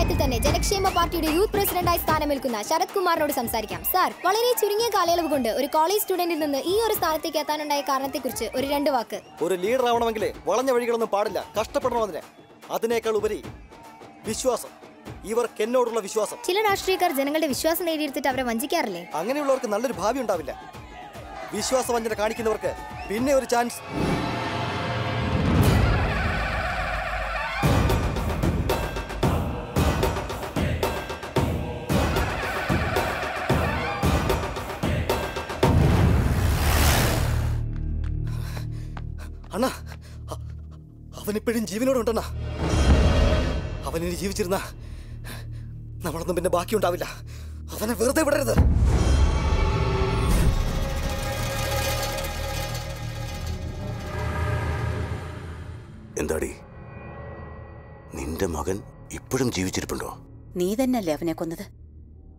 പ്രായത്തിൽ തന്നെ ജനക്ഷേമ പാർട്ടിയുടെ യൂത്ത് പ്രസിഡന്റായി സ്ഥാനമേൽക്കുന്ന ശരത് കുമാറിനോട് സംസാരിക്കാം. സാർ വളരെ ചുരുങ്ങിയ കാലയളവ് കൊണ്ട് ഒരു കോളേജ് സ്റ്റുഡന്റിൽ നിന്ന് ഈ ഒരു സ്ഥാനത്തേക്ക് എത്താനുണ്ടായ കാരണത്തെക്കുറിച്ച് ഒരു രണ്ട് വാക്ക്. ഒരു ലീഡർ ആവണമെങ്കിൽ വളഞ്ഞ വഴികളൊന്നും പാടില്ല. കഷ്ടപ്പെടണം അതിന്. അതിനേക്കാൾ ഉപരി വിശ്വാസം. ഇവർക്ക് എന്നോടുള്ള വിശ്വാസം. ചില രാഷ്ട്രീയക്കാർ ജനങ്ങളുടെ വിശ്വാസം നേടിയെടുത്തിട്ട് അവരെ വഞ്ചിക്കാറില്ലേ? അങ്ങനെയുള്ളവർക്ക് നല്ലൊരു ഭാവി ഉണ്ടാവില്ല. വിശ്വാസവഞ്ചന കാണിക്കുന്നവർക്ക് പിന്നെ ഒരു ചാൻസ് അണ്ണാ അവനിപ്പോഴും ജീവനോടുണ്ടണ്ണാ. അവനിനി ജീവിച്ചിരുന്ന നമ്മളൊന്നും പിന്നെ ബാക്കിയുണ്ടാവില്ല. അവനെ വെറുതെ വിടരുത്. എന്താടി? നിന്റെ മകൻ ഇപ്പോഴും ജീവിച്ചിരിപ്പുണ്ടോ? നീ തന്നെയല്ലേ അവനെ കൊന്നത്?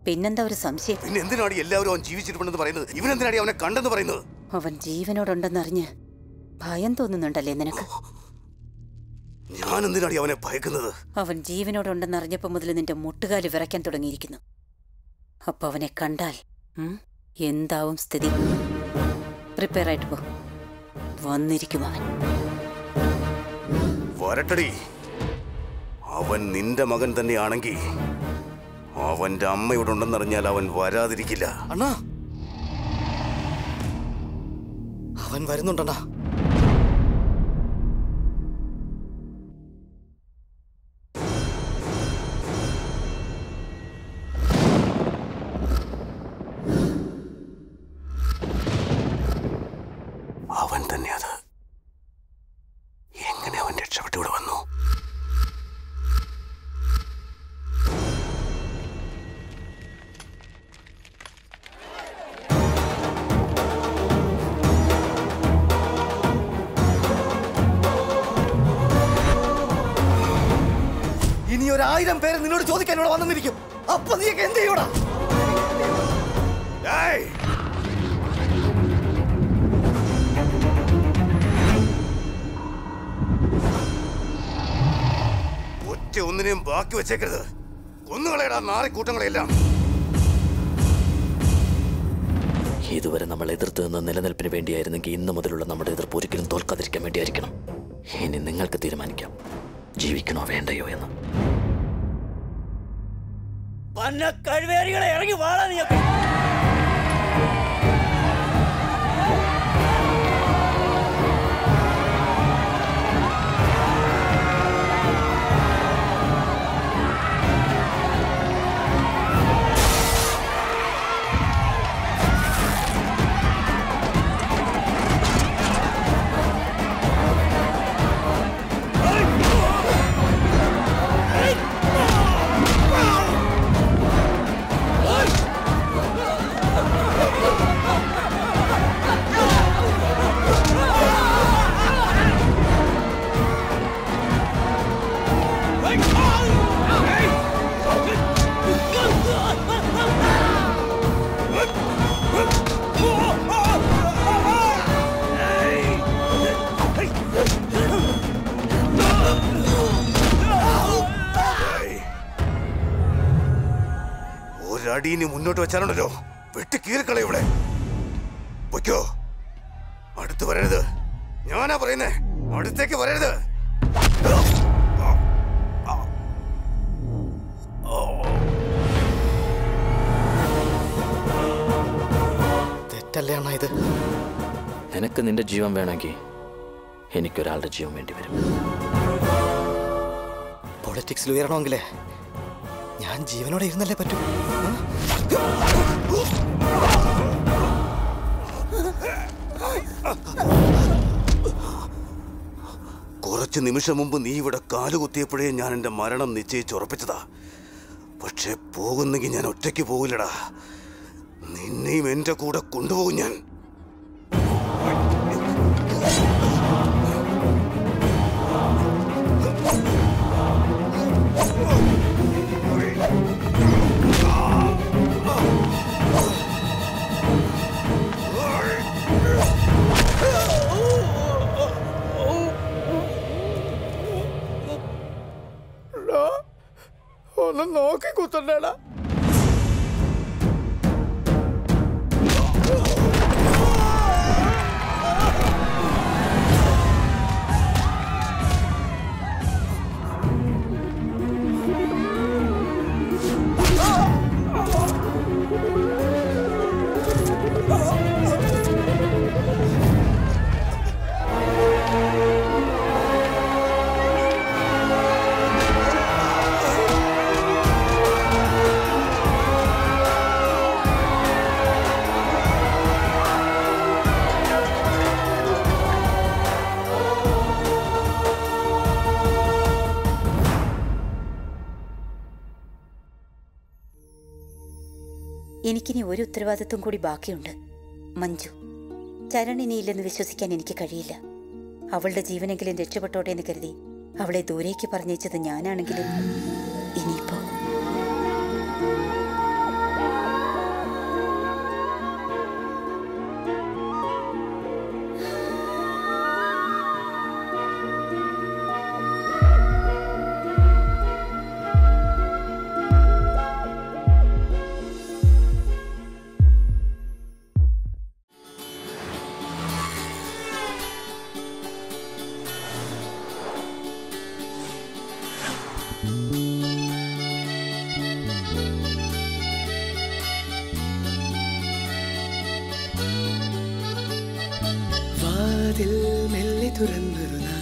പിന്നെന്താ ഒരു സംശയം? പിന്നെ എന്തിനാണ് എല്ലാവരും അവൻ ജീവിച്ചിരിപ്പുണ്ടെന്ന് പറയുന്നത്? ഇവനെന്തിനാടി അവനെ കണ്ടെന്ന് പറയുന്നത്? അവൻ ജീവനോടുണ്ടെന്നറിഞ്ഞ് ഭയം തോന്നുന്നുണ്ടല്ലേ നിനക്ക്? ഞാൻ എന്തിനാടി അവനെ ഭയക്കുന്നത്? അവൻ ജീവനോടുണ്ടെന്നറിഞ്ഞപ്പോ മുതൽ നിന്റെ മുട്ടുകാൽ വിറയ്ക്കാൻ തുടങ്ങിയിരിക്കുന്നു. അപ്പൊ അവനെ കണ്ടാൽ എന്താവും സ്ഥിതി? പ്രിപ്പയർ ആയിട്ട് പോ. വന്നിരിക്കും അവൻ. വരട്ടടി. അവൻ നിന്റെ മകൻ തന്നെയാണെങ്കിൽ അവന്റെ അമ്മ ഇവിടെ ഉണ്ടെന്നറിഞ്ഞാൽ അവൻ വരാതിരിക്കില്ല. അണ്ണാ. അവൻ വരുന്നുണ്ടണ്ണാ. ഒരായിരം പേര് നിന്നോട് ചോദിക്കാൻ ഇവിടെ വന്നിരിക്കും. അപ്പൊ നീയൊക്കെ എന്ത് ചെയ്യൂടാ? ഏയ്! ഒറ്റ ഒന്നിനെയും ബാക്കി വെച്ചേക്കരുത്. കൊന്നുകളയടാ നാറിക്കൂട്ടങ്ങളെല്ലാം ഇതുവരെ നമ്മൾ എതിർത്ത് നിന്ന നിലനിൽപ്പിന് വേണ്ടിയായിരുന്നെങ്കിൽ ഇന്ന് മുതലുള്ള നമ്മുടെ എതിർപ്പ് ഒരിക്കലും തോൽക്കാതിരിക്കാൻ വേണ്ടിയായിരിക്കണം. ഇനി നിങ്ങൾക്ക് തീരുമാനിക്കാം. ജീവിക്കണോ വേണ്ടയോ എന്ന്. കഴിവേറികളെ ഇറങ്ങി വാളാ നീയൊക്കെ. ഒരടീനി മുന്നോട്ട് വെച്ചാലുണ്ടല്ലോ. വെട്ടി കീറിക്കളെ ഇവിടെ. പൊയ്ക്കോ. അടുത്ത് വരരുത്. ഞാനാ പറയുന്നേ. അടുത്തേക്ക് വരരുത്. തെറ്റല്ലേ അണ്ണാ ഇത്? നിനക്ക് നിന്റെ ജീവൻ വേണമെങ്കിൽ എനിക്കൊരാളുടെ ജീവൻ വേണ്ടി വരും. പൊളിറ്റിക്സിൽ ഉയരണമെങ്കിലേ ഞാൻ ജീവനോടെ ഇരുന്നല്ലേ പറ്റൂ. കുറച്ച് നിമിഷം മുമ്പ് നീ ഇവിടെ കാലുകുത്തിയപ്പോഴേ ഞാൻ എന്റെ മരണം നിശ്ചയിച്ചുറപ്പിച്ചതാ പക്ഷെ പോകുന്നെങ്കിൽ ഞാൻ ഒറ്റയ്ക്ക് പോകില്ലടാ. നിന്നെയും എന്റെ കൂടെ കൊണ്ടുപോകും ഞാൻ. ഒന്ന് നോക്കി കുത്തണ്ടേടാ എനിക്കിനി ഒരു ഉത്തരവാദിത്വം കൂടി ബാക്കിയുണ്ട്. മഞ്ജു ചരൺ ഇനിയില്ലെന്ന് വിശ്വസിക്കാൻ എനിക്ക് കഴിയില്ല. അവളുടെ ജീവനെങ്കിലും രക്ഷപ്പെട്ടോട്ടെ എന്ന് കരുതി അവളെ ദൂരേക്ക് പറഞ്ഞയച്ചത് ഞാനാണെങ്കിലും ഇനിയിപ്പോ トルな